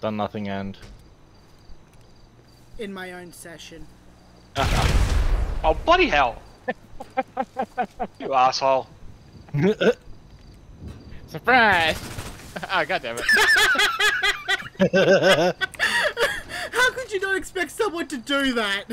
Done nothing and. In my own session. Oh, bloody hell! you asshole. Surprise! oh god damn it. How could you not expect someone to do that?